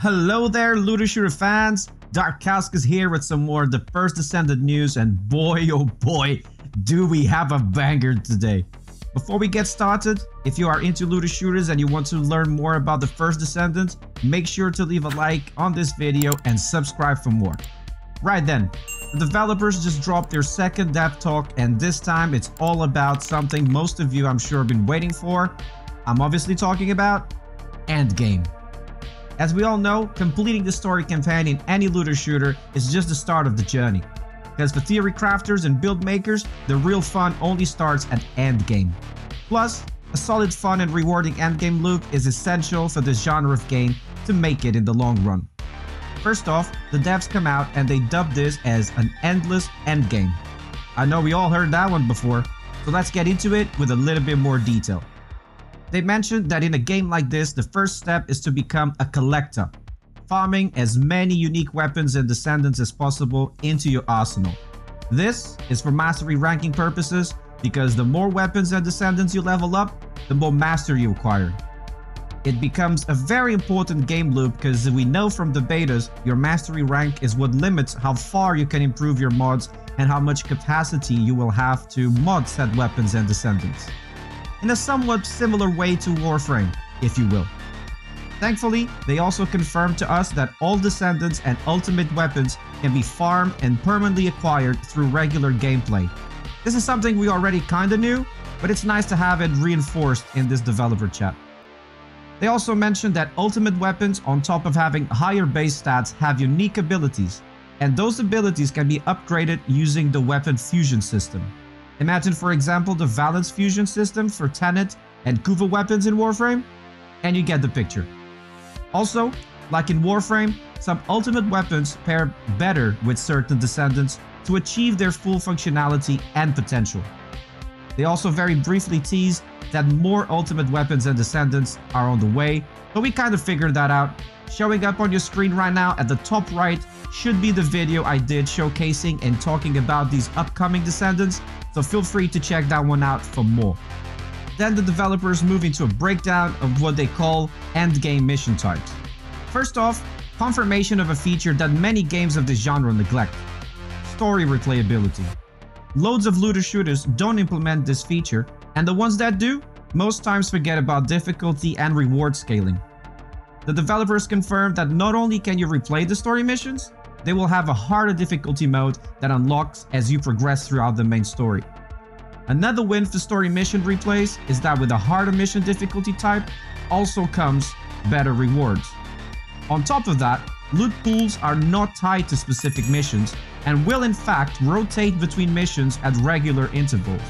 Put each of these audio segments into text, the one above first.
Hello there, Looter Shooter fans! Dark is here with some more The First Descendant news, and boy oh boy, do we have a banger today. Before we get started, if you are into looter shooters and you want to learn more about The First Descendant, make sure to leave a like on this video and subscribe for more. Right then, the developers just dropped their second dev talk and this time it's all about something most of you I'm sure have been waiting for. I'm obviously talking about Endgame. As we all know, completing the story campaign in any looter shooter is just the start of the journey. Because for theory crafters and build makers, the real fun only starts at endgame. Plus, a solid fun and rewarding endgame loop is essential for this genre of game to make it in the long run. First off, the devs come out and they dub this as an endless endgame. I know we all heard that one before, so let's get into it with a little bit more detail. They mentioned that in a game like this, the first step is to become a collector, farming as many unique weapons and descendants as possible into your arsenal. This is for mastery ranking purposes because the more weapons and descendants you level up, the more mastery you acquire. It becomes a very important game loop because we know from the betas, your mastery rank is what limits how far you can improve your mods and how much capacity you will have to mod said weapons and descendants. In a somewhat similar way to Warframe, if you will. Thankfully, they also confirmed to us that all Descendants and Ultimate weapons can be farmed and permanently acquired through regular gameplay. This is something we already kinda knew, but it's nice to have it reinforced in this developer chat. They also mentioned that ultimate weapons on top of having higher base stats have unique abilities, and those abilities can be upgraded using the weapon fusion system. Imagine for example the Valence fusion system for Tenet and Kuva weapons in Warframe, and you get the picture. Also, like in Warframe, some ultimate weapons pair better with certain descendants to achieve their full functionality and potential. They also very briefly tease that more ultimate weapons and descendants are on the way, but we kind of figured that out. Showing up on your screen right now at the top right should be the video I did showcasing and talking about these upcoming descendants, so feel free to check that one out for more. Then the developers move into a breakdown of what they call endgame mission types. First off, confirmation of a feature that many games of this genre neglect. Story replayability. Loads of looter shooters don't implement this feature, and the ones that do, most times forget about difficulty and reward scaling. The developers confirmed that not only can you replay the story missions, they will have a harder difficulty mode that unlocks as you progress throughout the main story. Another win for story mission replays is that with a harder mission difficulty type also comes better rewards. On top of that, loot pools are not tied to specific missions and will in fact rotate between missions at regular intervals.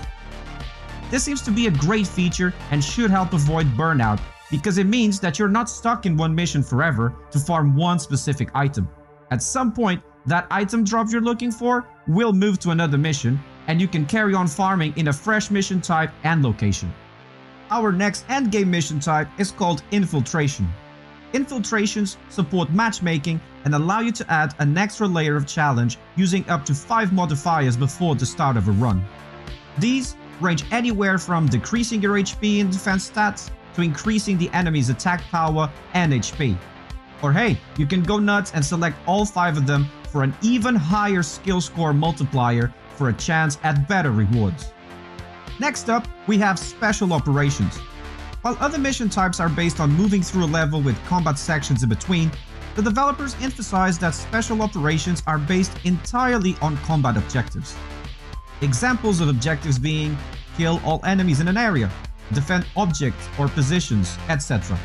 This seems to be a great feature and should help avoid burnout because it means that you're not stuck in one mission forever to farm one specific item. At some point, that item drop you're looking for will move to another mission and you can carry on farming in a fresh mission type and location. Our next endgame mission type is called Infiltration. Infiltrations support matchmaking and allow you to add an extra layer of challenge using up to 5 modifiers before the start of a run. These range anywhere from decreasing your HP and defense stats to increasing the enemy's attack power and HP. Or hey, you can go nuts and select all 5 of them for an even higher skill score multiplier for a chance at better rewards. Next up, we have Special Operations. While other mission types are based on moving through a level with combat sections in between, the developers emphasize that Special Operations are based entirely on combat objectives. Examples of objectives being kill all enemies in an area, defend objects or positions, etc.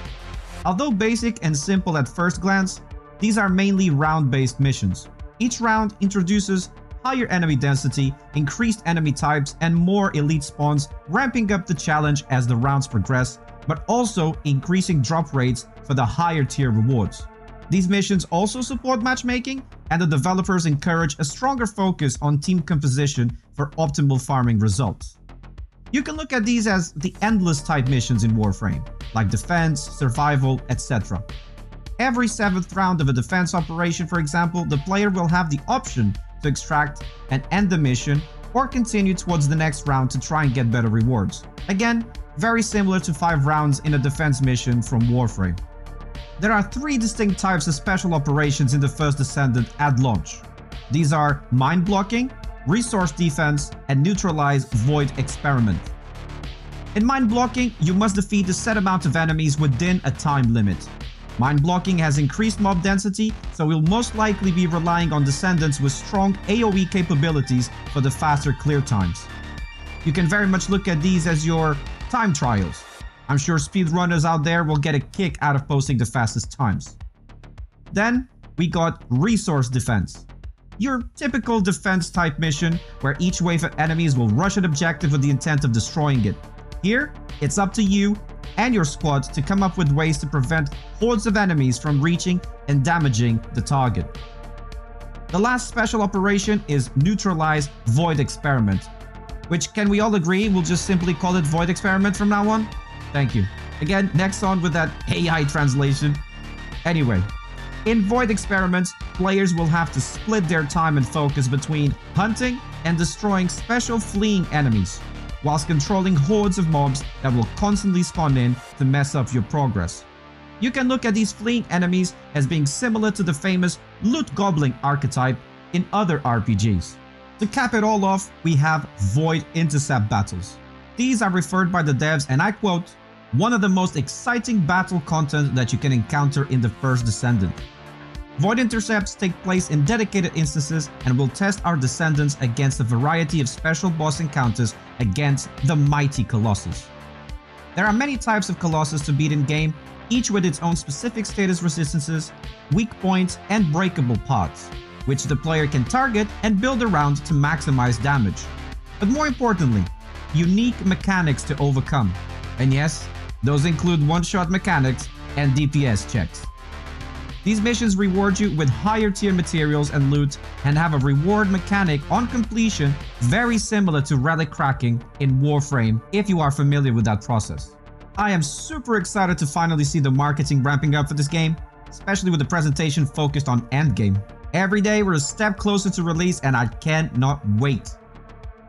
Although basic and simple at first glance, these are mainly round-based missions. Each round introduces higher enemy density, increased enemy types, and more elite spawns, ramping up the challenge as the rounds progress, but also increasing drop rates for the higher tier rewards. These missions also support matchmaking, and the developers encourage a stronger focus on team composition for optimal farming results. You can look at these as the endless type missions in Warframe, like defense, survival, etc. Every 7th round of a defense operation, for example, the player will have the option to extract and end the mission or continue towards the next round to try and get better rewards. Again, very similar to 5 rounds in a defense mission from Warframe. There are three distinct types of special operations in the First Descendant at launch. These are Mine Blocking, Resource Defense, and Neutralize Void Experiment. In Mine Blocking, you must defeat a set amount of enemies within a time limit. Mine Blocking has increased mob density, so we'll most likely be relying on Descendants with strong AoE capabilities for the faster clear times. You can very much look at these as your time trials. I'm sure speedrunners out there will get a kick out of posting the fastest times. Then, we got Resource Defense. Your typical defense type mission where each wave of enemies will rush an objective with the intent of destroying it. Here, it's up to you and your squad to come up with ways to prevent hordes of enemies from reaching and damaging the target. The last special operation is Neutralize Void Experiment, which can we all agree we'll just simply call it Void Experiment from now on? Thank you. Again, Nexon with that AI translation. Anyway, in Void Experiments, players will have to split their time and focus between hunting and destroying special fleeing enemies, whilst controlling hordes of mobs that will constantly spawn in to mess up your progress. You can look at these fleeing enemies as being similar to the famous Loot Goblin archetype in other RPGs. To cap it all off, we have Void Intercept battles. These are referred by the devs and I quote, one of the most exciting battle content that you can encounter in the first Descendant. Void intercepts take place in dedicated instances and will test our descendants against a variety of special boss encounters against the mighty Colossus. There are many types of Colossus to beat in game, each with its own specific status resistances, weak points, and breakable parts, which the player can target and build around to maximize damage. But more importantly, unique mechanics to overcome. And yes, those include one-shot mechanics and DPS checks. These missions reward you with higher tier materials and loot and have a reward mechanic on completion very similar to relic cracking in Warframe if you are familiar with that process. I am super excited to finally see the marketing ramping up for this game, especially with the presentation focused on endgame. Every day we're a step closer to release and I cannot wait.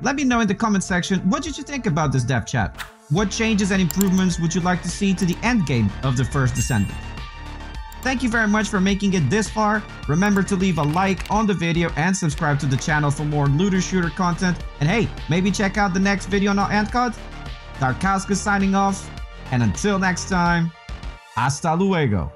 Let me know in the comment section what did you think about this dev chat? What changes and improvements would you like to see to the endgame of the first Descendant? Thank you very much for making it this far. Remember to leave a like on the video and subscribe to the channel for more looter shooter content. And hey, maybe check out the next video on our card. Darkauscus signing off. And until next time, hasta luego.